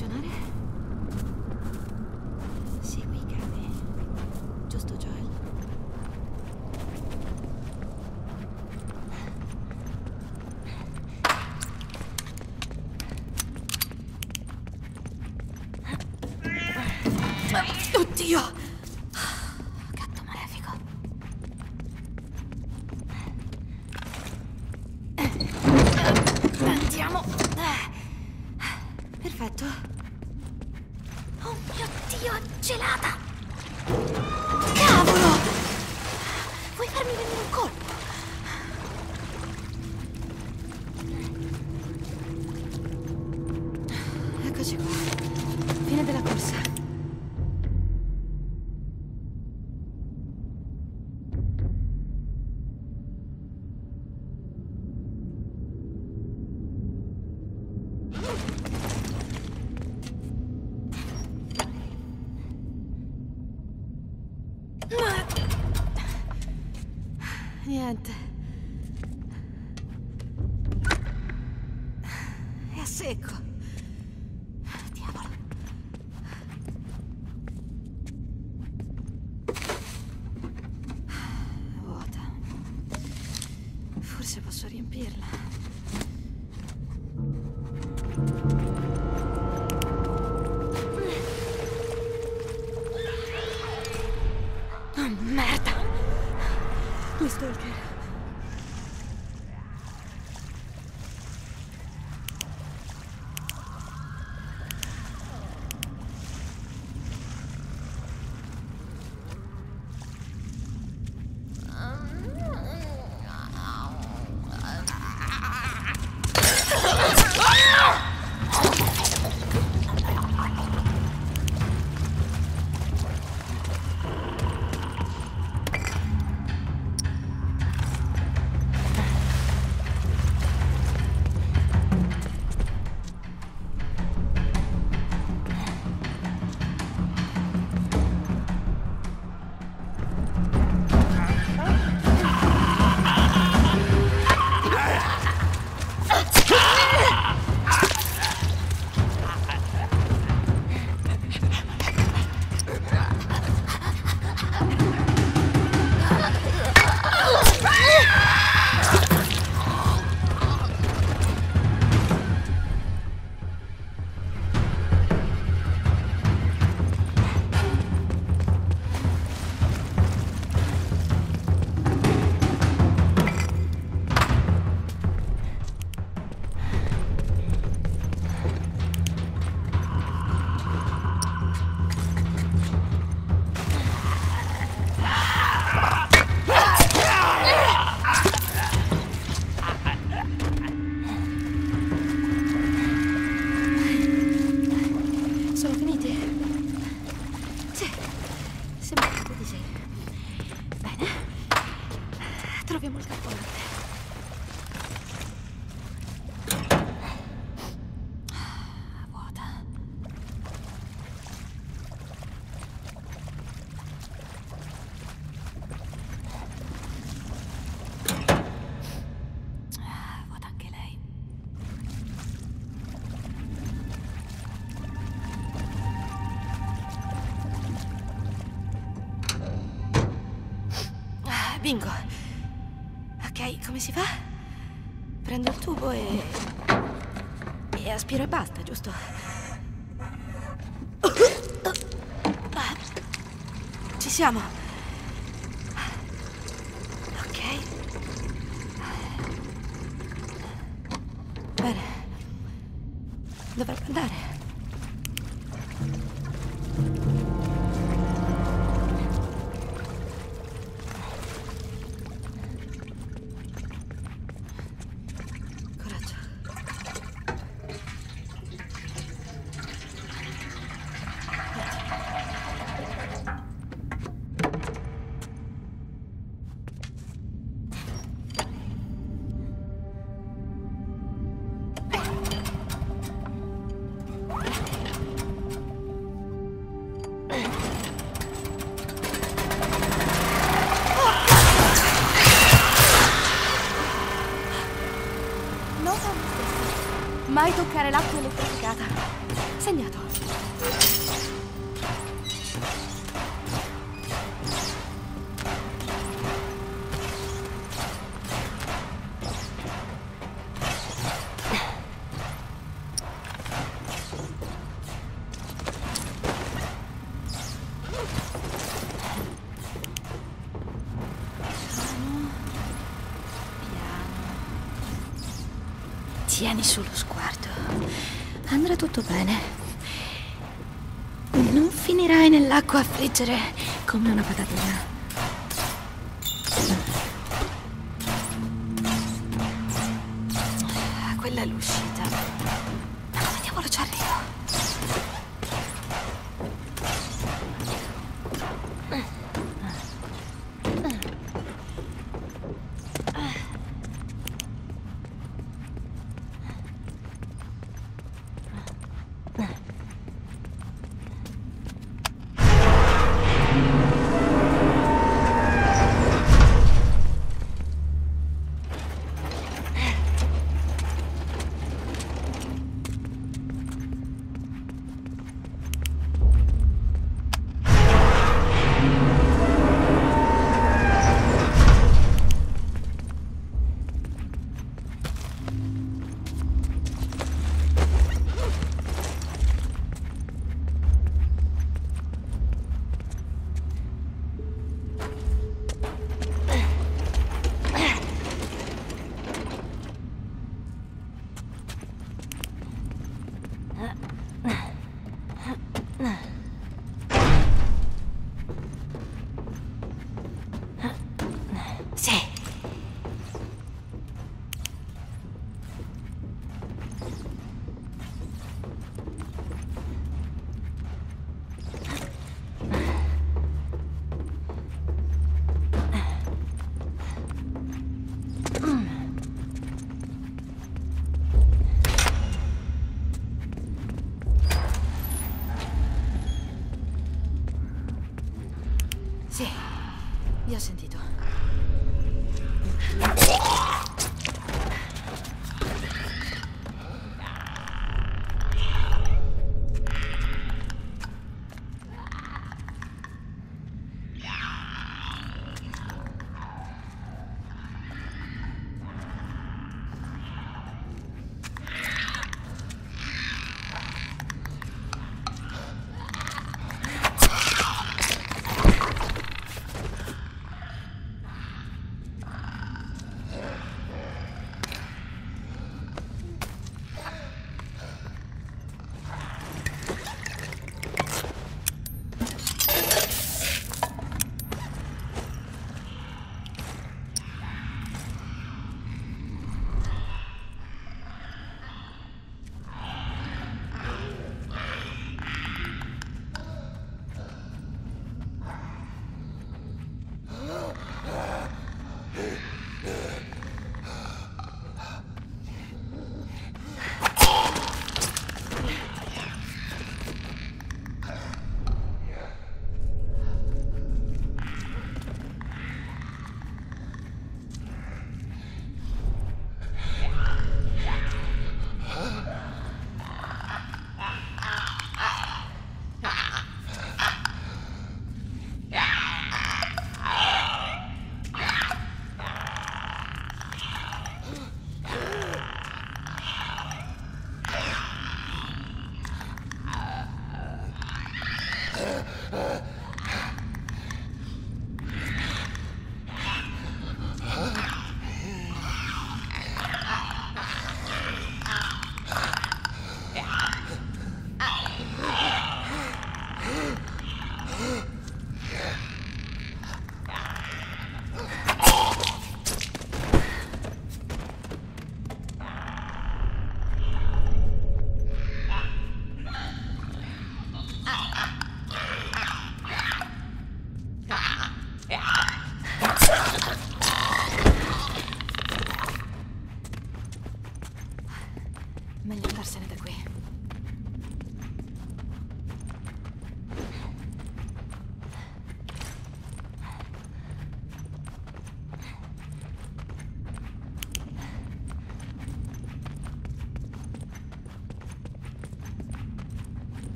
profesionales. Gelata! Niente. È a secco. Diavolo. Vuota. Forse posso riempirla. Stalker. Troviamo il. Vuota. Ah, lei. Ah, Bingo. Ok, come si fa? Prendo il tubo e... E aspiro e basta, giusto? Ci siamo. Mai toccare l'acqua elettrificata. Segnato. Tieni sullo sguardo. Andrà tutto bene. Non finirai nell'acqua a friggere come una patatina. Vi ho sentito.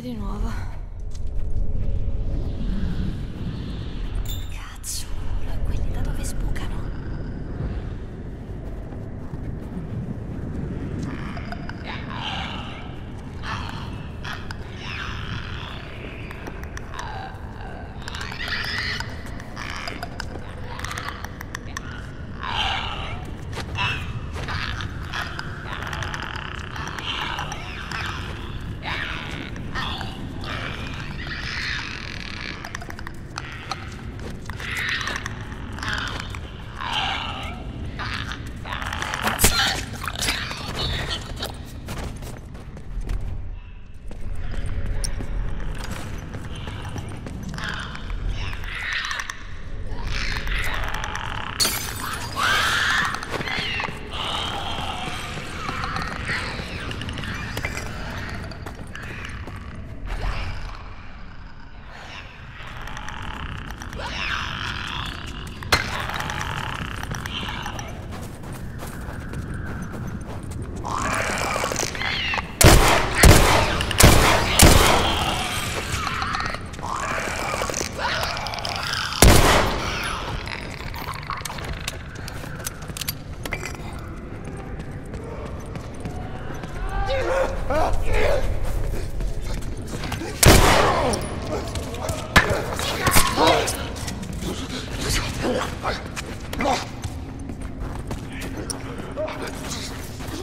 Di nuovo.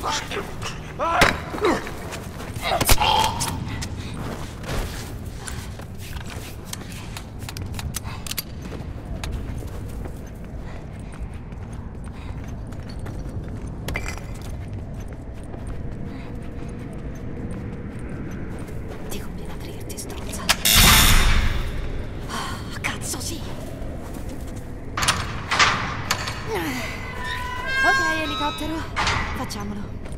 Пошли. Ok, elicottero. Facciamolo.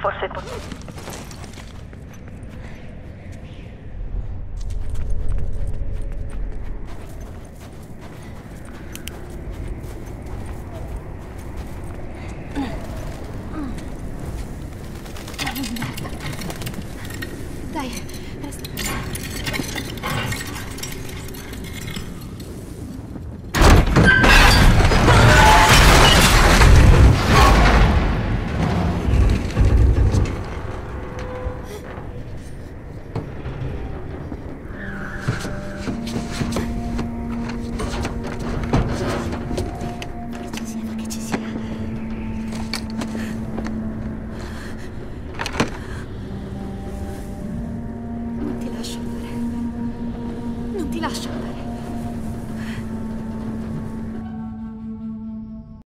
Forse po-